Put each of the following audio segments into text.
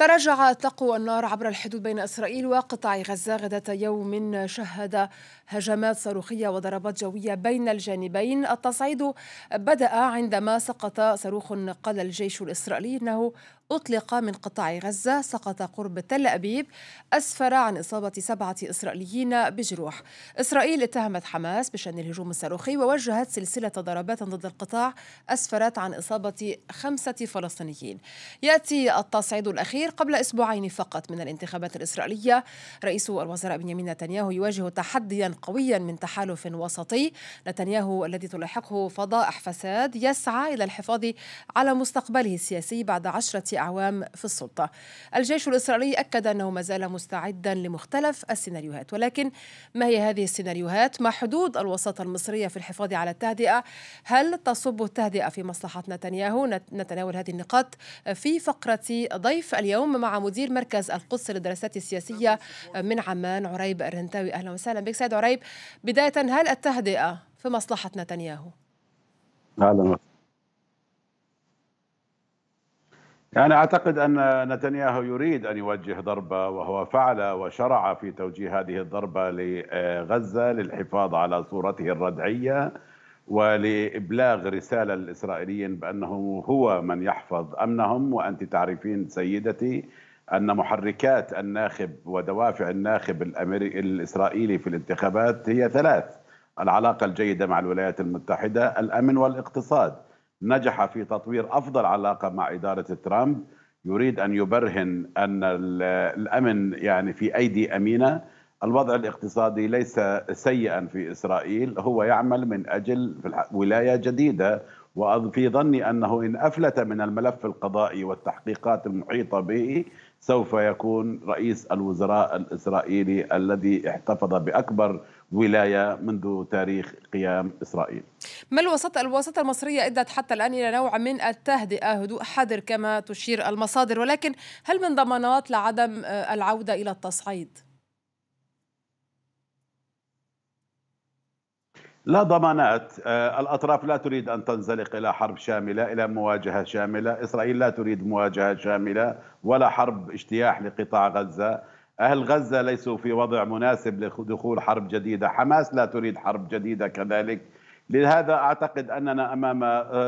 تراجعت تقوى النار عبر الحدود بين إسرائيل وقطاع غزة غداة يوم شهد هجمات صاروخية وضربات جوية بين الجانبين. التصعيد بدأ عندما سقط صاروخ قال الجيش الإسرائيلي أنه أطلق من قطاع غزة سقط قرب تل أبيب أسفر عن إصابة سبعة إسرائيليين بجروح. إسرائيل اتهمت حماس بشأن الهجوم الصاروخي ووجهت سلسلة ضربات ضد القطاع أسفرت عن إصابة خمسة فلسطينيين. يأتي التصعيد الأخير قبل أسبوعين فقط من الانتخابات الإسرائيلية. رئيس الوزراء بنيامين نتنياهو يواجه تحديا قويا من تحالف وسطي. نتنياهو الذي تلاحقه فضائح فساد يسعى إلى الحفاظ على مستقبله السياسي بعد عشرة أعوام في السلطة. الجيش الإسرائيلي أكد أنه ما زال مستعدا لمختلف السيناريوهات ولكن ما هي هذه السيناريوهات؟ ما حدود الوساطة المصرية في الحفاظ على التهدئة هل تصب التهدئة في مصلحة نتنياهو؟ نتناول هذه النقاط في فقرة ضيف اليوم مع مدير مركز القدس للدراسات السياسية من عمان عريب الرنتاوي. أهلا وسهلا بك سيد عريب. بداية هل التهدئة في مصلحة نتنياهو؟ أهلا يعني أعتقد أن نتنياهو يريد أن يوجه ضربة وهو فعل وشرع في توجيه هذه الضربة لغزة للحفاظ على صورته الردعية ولإبلاغ رسالة للإسرائيليين بأنه هو من يحفظ أمنهم. وأنت تعرفين سيدتي أن محركات الناخب ودوافع الناخب الإسرائيلي في الانتخابات هي ثلاث العلاقة الجيدة مع الولايات المتحدة الأمن والإقتصاد. نجح في تطوير أفضل علاقة مع إدارة ترامب. يريد أن يبرهن أن الأمن يعني في أيدي أمينة. الوضع الاقتصادي ليس سيئا في إسرائيل. هو يعمل من أجل ولاية جديدة. وفي ظني أنه إن أفلت من الملف القضائي والتحقيقات المحيطة به سوف يكون رئيس الوزراء الإسرائيلي الذي احتفظ بأكبر ولاية منذ تاريخ قيام إسرائيل. ما الوساطه الوساطه المصرية أدت حتى الآن إلى نوع من التهدئة هدوء حذر كما تشير المصادر ولكن هل من ضمانات لعدم العودة إلى التصعيد؟ لا ضمانات. الأطراف لا تريد أن تنزلق إلى حرب شاملة إلى مواجهة شاملة. إسرائيل لا تريد مواجهة شاملة ولا حرب اجتياح لقطاع غزة. أهل غزة ليسوا في وضع مناسب لدخول حرب جديدة. حماس لا تريد حرب جديدة كذلك. لهذا أعتقد أننا أمام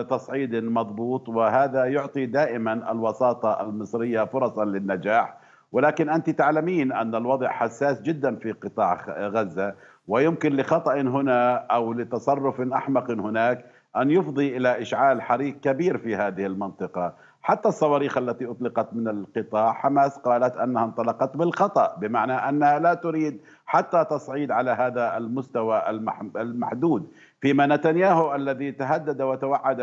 تصعيد مضبوط وهذا يعطي دائما الوساطة المصرية فرصا للنجاح. ولكن أنت تعلمين أن الوضع حساس جدا في قطاع غزة ويمكن لخطأ هنا أو لتصرف أحمق هناك أن يفضي إلى إشعال حريق كبير في هذه المنطقة. حتى الصواريخ التي أطلقت من القطاع حماس قالت أنها انطلقت بالخطأ بمعنى أنها لا تريد حتى تصعيد على هذا المستوى المحدود. فيما نتنياهو الذي تهدد وتوعد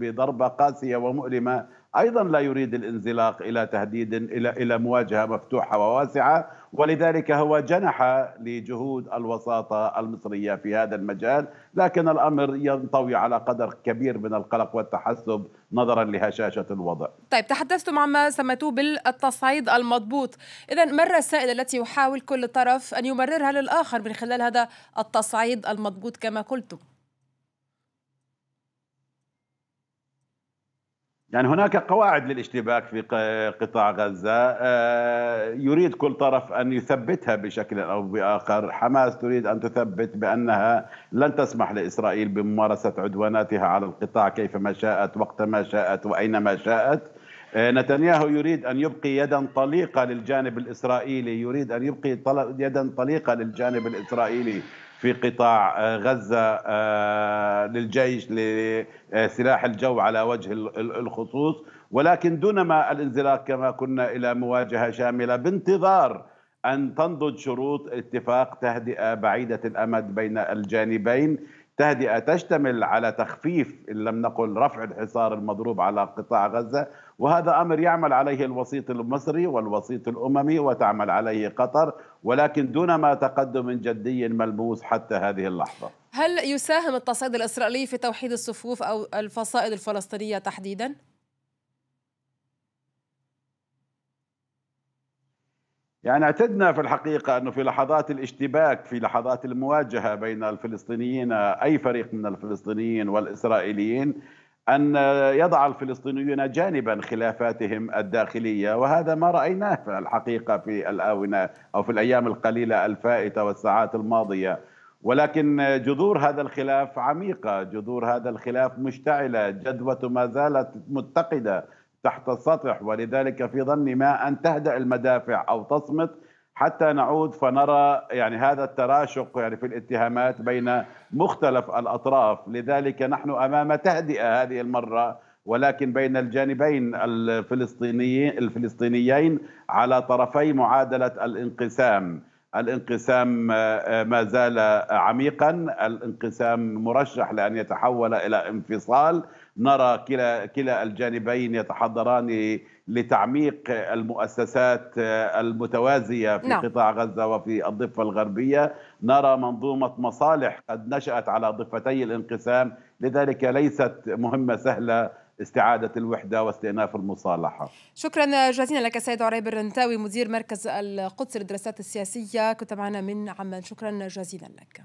بضربة قاسية ومؤلمة أيضا لا يريد الانزلاق إلى تهديد إلى إلى مواجهة مفتوحة وواسعة ولذلك هو جنح لجهود الوساطة المصرية في هذا المجال لكن الأمر ينطوي على قدر كبير من القلق والتحسب نظرا لهشاشة الوضع. طيب تحدثتم عما سميتوه بالتصعيد المضبوط، اذا ما الرسائل التي يحاول كل طرف أن يمررها للآخر من خلال هذا التصعيد المضبوط كما قلتم؟ يعني هناك قواعد للاشتباك في قطاع غزة. يريد كل طرف أن يثبتها بشكل أو بآخر. حماس تريد أن تثبت بأنها لن تسمح لإسرائيل بممارسة عدواناتها على القطاع كيفما شاءت وقتما شاءت وأينما شاءت. نتنياهو يريد أن يبقي يدا طليقة للجانب الإسرائيلي. يريد أن يبقي يدا طليقة للجانب الإسرائيلي. في قطاع غزة للجيش لسلاح الجو على وجه الخصوص ولكن دون ما الانزلاق كما كنا إلى مواجهة شاملة بانتظار أن تنضج شروط اتفاق تهدئة بعيدة الأمد بين الجانبين. تهدئة تشتمل على تخفيف إن لم نقل رفع الحصار المضروب على قطاع غزة وهذا أمر يعمل عليه الوسيط المصري والوسيط الأممي وتعمل عليه قطر ولكن دون ما تقدم جدي ملموس حتى هذه اللحظة هل يساهم التصعيد الإسرائيلي في توحيد الصفوف أو الفصائل الفلسطينية تحديداً؟ يعني اعتدنا في الحقيقة أنه في لحظات الاشتباك في لحظات المواجهة بين الفلسطينيين أي فريق من الفلسطينيين والإسرائيليين أن يضع الفلسطينيون جانبا خلافاتهم الداخلية وهذا ما رأيناه في الحقيقة في الآونة أو في الأيام القليلة الفائتة والساعات الماضية. ولكن جذور هذا الخلاف عميقة جذور هذا الخلاف مشتعلة جدوة ما زالت متقدة. تحت السطح ولذلك في ظني ما أن تهدأ المدافع أو تصمت حتى نعود فنرى يعني هذا التراشق يعني في الاتهامات بين مختلف الأطراف، لذلك نحن أمام تهدئة هذه المرة ولكن بين الجانبين الفلسطينيين الفلسطينيين على طرفي معادلة الانقسام، الانقسام آه، ما زال عميقا، الانقسام مرشح لأن يتحول إلى انفصال، نرى كلا كلا الجانبين يتحضران لتعميق المؤسسات المتوازية في نعم. قطاع غزة وفي الضفة الغربية، نرى منظومة مصالح قد نشأت على ضفتي الانقسام، لذلك ليست مهمة سهلة استعادة الوحدة واستئناف المصالحة. شكرا جزيلا لك سيد عريب الرنتاوي مدير مركز القدس للدراسات السياسية كنت معنا من عمان. شكرا جزيلا لك.